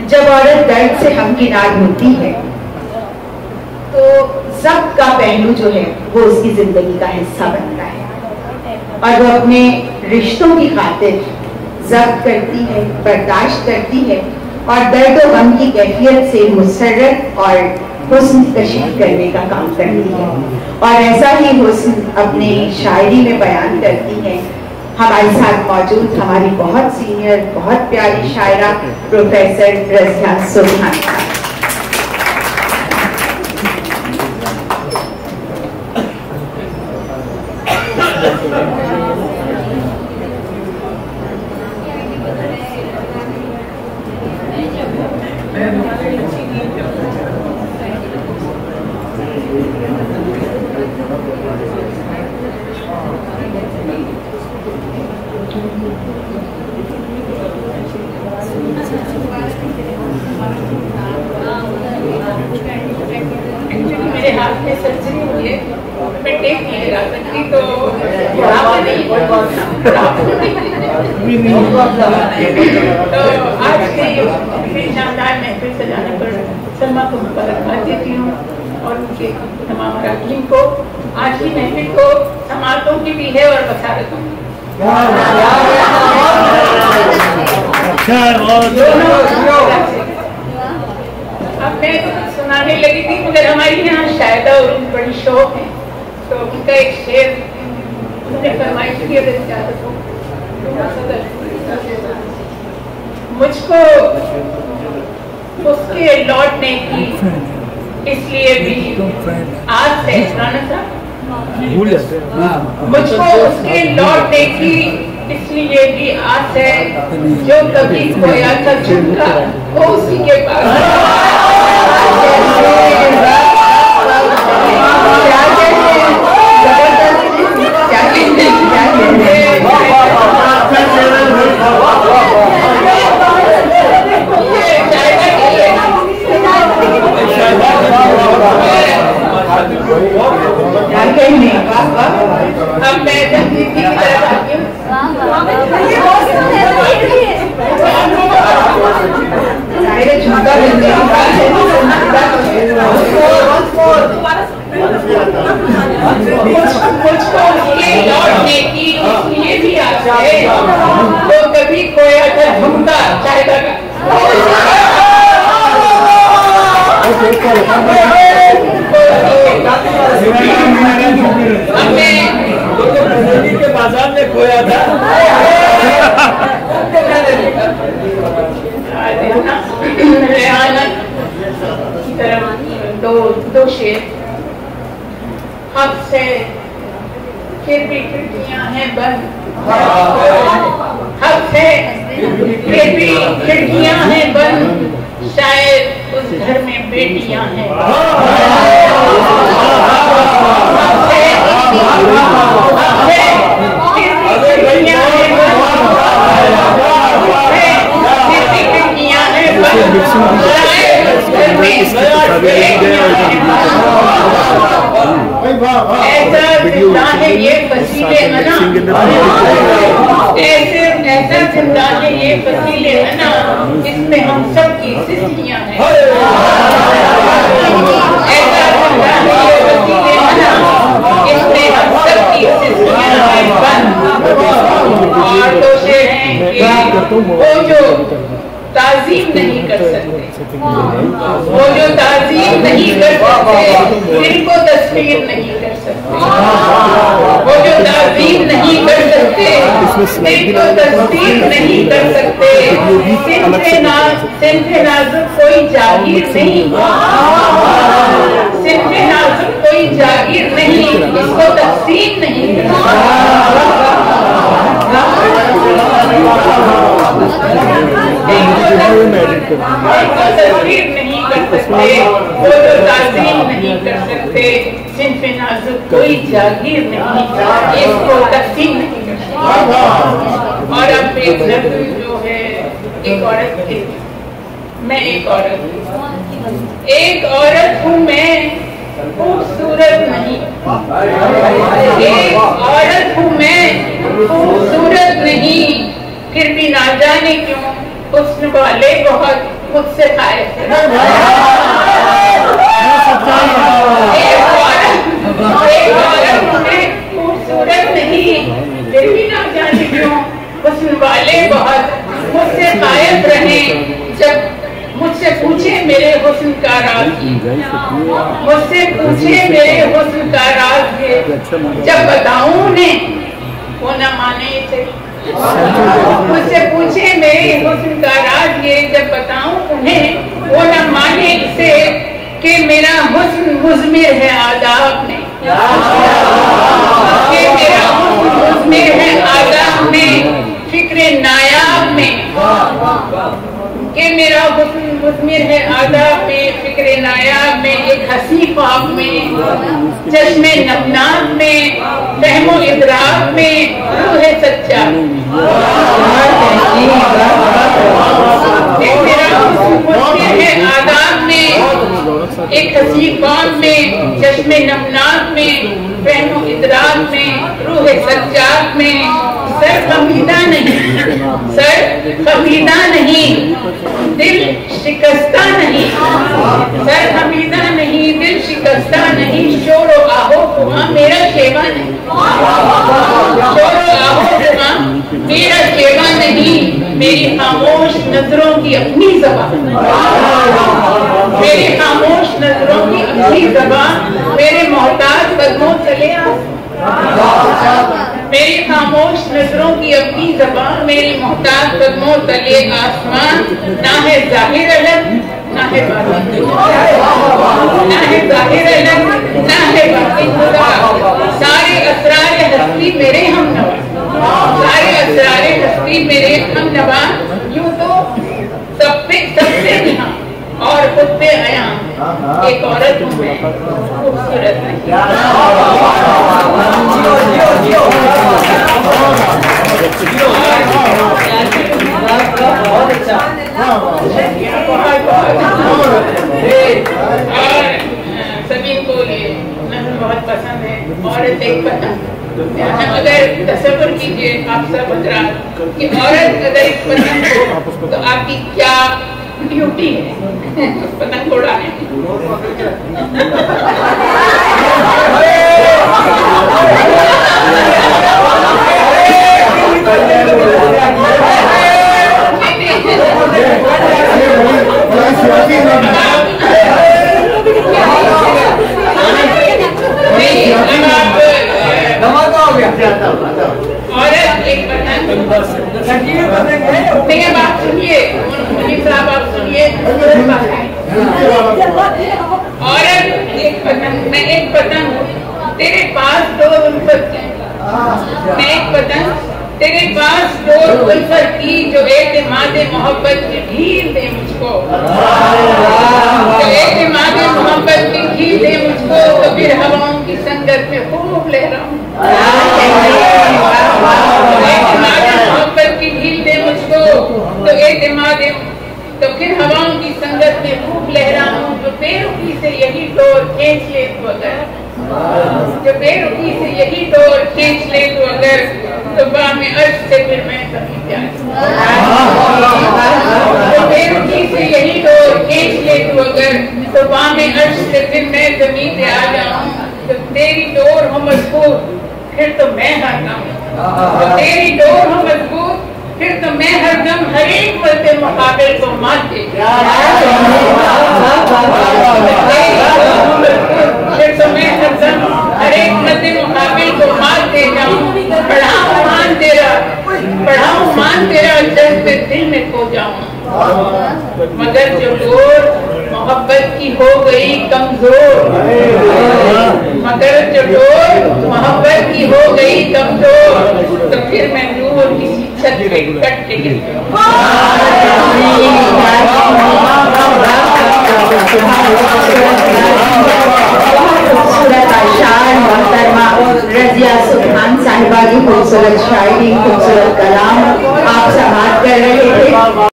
जब औरत दर्द से हमकिनार होती है तो जब्त का पहलू जो है, वो उसकी ज़िंदगी का हिस्सा बनता है। और वो अपने रिश्तों की खातिर जब्त करती है, बर्दाश्त करती है, और दर्द व गम की कैफियत से मुसरत और हुस्न कशीफ करने का काम करती है। और ऐसा ही हुस्न अपने शायरी में बयान करती है हमारे साथ मौजूद हमारी बहुत सीनियर बहुत प्यारी शायरा प्रोफेसर रजिया सुल्तान मेरे हाथ में सर्जरी हुई है मैं टेप नहीं लगा सकती तो तो आज के शानदार महफिल सजाने पर सलमा को मुबारकबाद देती हूँ और उनके तमाम अराकीन को आज की महफिल को समातों की भी है और बसारतों अब मैं सुनाने लगी थी मगर हमारी यहाँ शायदा और बड़ी शौक है तो उनका एक शेर मुझको उसके लौटने की इसलिए भी आज से था भूल जाते मुझको उसके लौटने की इसलिए भी आस है जो कभी खोया था झुमका वो उसी के अब मैं जल्दी की तरफ़ आती हूँ झुमका मिलने मुझको उसके लौटने की इसलिए भी आस जो कभी खोया था झुमका चाहे के बाज़ार में खोया था दो दो शेर। हक फिर भी खिड़कियाँ हैं बंद हक है फिर भी खिड़कियाँ हैं बंद शायद उस घर में बेटियाँ हैं हक है, हक है, फिर भी खिड़कियाँ हैं बंद। हक है, फिर भी खिड़कियाँ हैं बंद। शायद उस घर में बेटियाँ हैं ऐसा ज़िंदा है अना ऐसे है ये फसीले अना इसमें हम सब की सिस्कियाँ हैं। ऐसा है इसमें हम सब की हैं। बंद और हैं वो जो ताजीम नहीं कर सकते वो जो ताजीम नहीं कर सकते जिनको तस्वीर नहीं कर वो जो ताजीम नहीं कर सकते नहीं कर सकते। सिंधे नाजुक कोई जागीर नहीं। सिंधे नाजुक कोई जागीर नहीं। इसको नहीं कर सकते। वो जो ताजीम नहीं कर सकते नाजुक कोई जागीर नहीं इसको तकसीम नहीं कर सकते। और अब एक लफ्ज जो है एक औरत है मैं एक औरत हूँ। एक औरत हूँ मैं खूबसूरत नहीं। एक औरत हूँ मैं खूबसूरत नहीं। फिर भी ना जाने क्यों? हुस्न वाले बहुत मुझसे खाए खूबसूरत नहीं फिर भी ना जाने क्यों हुस्न वाले बहुत मुझसे कायम रहे। जब मुझसे पूछे मेरे हुस्न का राज मुझसे पूछे मेरे हुस्न का राज जब बताऊँ उन्हें वो न माने मुझसे पूछे मेरे हुस्न का राज ये जब बताऊँ उन्हें वो न माने इसे कि मेरा हुस्न मुजमिर है आदाब में। कि मेरा हुस्न मुजमिर है आदाब में, फ़िक्र नायाब में। कि मेरा हुस्न मुजमिर है आदाब में फ़िक्र नायाब में एक हसी ख्वाब में, चश्मे नमनाब में फहमो इदराक में सच्चा। मेरा हुस्न मुजमिर है आदाब में, एक हसी ख्वाब में, चश्मे नमनाक में फहमो इदराक में, रूह सच्चाक में, सर कमीदा नहीं, सर कमीदा नहीं, दिल शिकस्ता नहीं, सर कमीदा नहीं, दिल शिकस्ता नहीं, शोर आहो कुआ मेरा शेवा नहीं, शोर आहो कुआ मेरा शेवा नहीं, मेरी खामोश नज़रों की अपनी जबान, मेरी खामोश नज़रों की अपनी जबान, मेरे मोहताज कदमों चले आ मेरी खामोश नज़रों की अपनी जबान, मेरी मोहताज कदमों तले आसमान। ना है ज़ाहिर अलग ना है है ज़ाहिर अलग ना है बातिन खुदा। सारे असरार हस्ती मेरे हम नवा सारे असरार हस्ती मेरे हम नवा यूँ तो सबसे सबसे यहाँ और खुद पे आया एक औरत सभी बहुत पसंद है। औरत अगर तस्वर कीजिए, आप सब कि औरत अगर एक पतंग हो तो आपकी क्या ड्यूटी है। पतंग एक पतंग नहीं अब सुनिए मुनीम साहब आप औरत एक मैं एक पतंग तेरे पास दो मैं एक पतंग तेरे पास दो उल्फत की जो एतमाद मोहब्बत की ढील दे मुझको। जो एतमाद मोहब्बत की ढील दे मुझको तो फिर हवाओं की संगत में खूब लहराऊं। एतमाद मोहब्बत की ढील दे मुझको तो एतमाद तो फिर हवाओं की संगत में खूब लहराऊं, जो बेरुखी से यही डोर खींच ले तो अगर। जो बेरुखी से यही डोर खींच ले तो अगर तो बाम अर्श से फिर मैं कभी जो बेरुखी से यही डोर खींच ले तो अगर तो बाम अर्श से फिर मैं ज़मीन पे आ जाऊँ। तो तेरी डोर हो मज़बूत, फिर तो मैं हरदम तो तेरी डोर हो मज़बूत फिर तो मैं हर एक पल के मुकाबले को मात फिर तो मैं हर एक पल के मुकाबले को मात दे जाऊँ। पढ़ाऊं मान तेरा, पढ़ाऊं मान तेरा जज्ब पे दिल में खो जाऊँ। मगर जो डोर मोहब्बत की हो गई कमज़ोर, मगर जो डोर मोहब्बत की हो गई कमज़ोर तो फिर मैं नूर रजिया सुल्तान साहिबा की खूबसूरत शायरी खूबसूरत कलाम आप समाप्त कर रहे थे